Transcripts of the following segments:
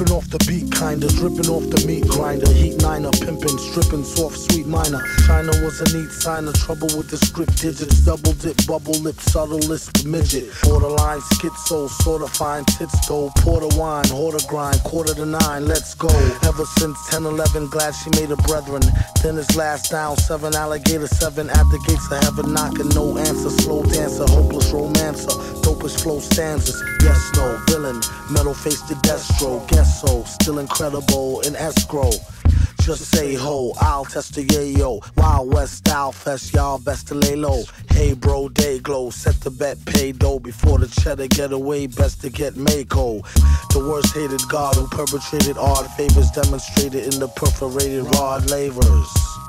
Tripping off the beat, kinda. Dripping off the meat grinder. Heat niner, pimping, stripping, soft, sweet minor. China was a neat sign of trouble with the script digits. Double dip, bubble lip, subtle lisp, midget. Borderline, schizo, sorta fine, tits though. Porter wine, hoarder grind, quarter to nine, let's go. Ever since 10 11, glad she made a brethren. Then his last down, seven alligator, seven at the gates of heaven, knocking, no answer. Slow dancer, hopeless romancer, dopest flow stanzas. Yes, no, villain, metal face to Destro. Guess so, still incredible in escrow. Just say ho, I'll test the yayo. Wild West style fest, y'all best to lay low. Hey bro, day glow, set the bet, pay dough. Before the cheddar get away, best to get Mako. The worst hated god who perpetrated odd favors demonstrated in the perforated Rod Lavers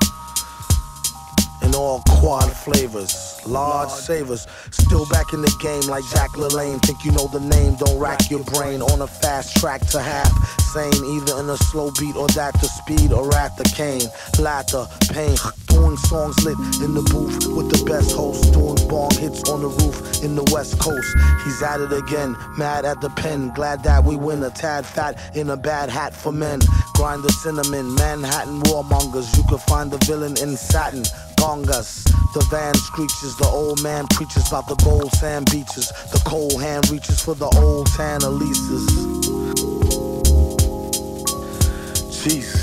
in all quad flavors. Large savers, still back in the game like Jack LaLanne. Think you know the name, don't rack your brain. On a fast track to half, sane, either in a slow beat or that the speed or at the cane. Latter, pain, doing songs lit in the booth with the best host. Doing bong hits on the roof in the west coast. He's at it again, mad at the pen. Glad that we win a tad fat in a bad hat for men. Grind the cinnamon, Manhattan warmongers. You could find the villain in satin gongas. The van screeches, the old man preaches about the gold sand beaches. The cold hand reaches for the old tan Elises. Jesus.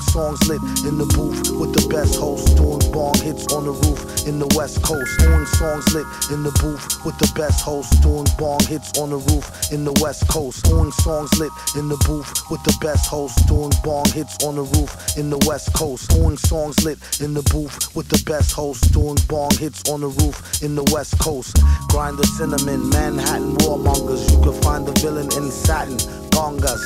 Songs lit in the booth with the best host doing bong hits on the roof in the west coast. Doing songs lit in the booth with the best host doing bong hits on the roof in the west coast. Doing songs lit in the booth with the best host doing bong hits on the roof in the west coast. Doing songs lit in the booth with the best host doing bong hits on the roof in the west coast. Grind the cinnamon manhattan warmongers. You can find the villain in satin gongas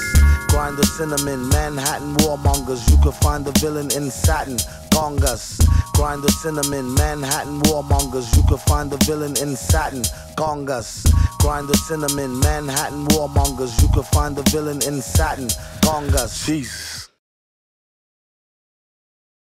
grind the cinnamon manhattan warmongers. You can find the villain in satin gongas. Grind the cinnamon manhattan warmongers. You can find the villain in satin gongas. Grind the cinnamon manhattan warmongers. You can find the villain in satin gongas. Jesus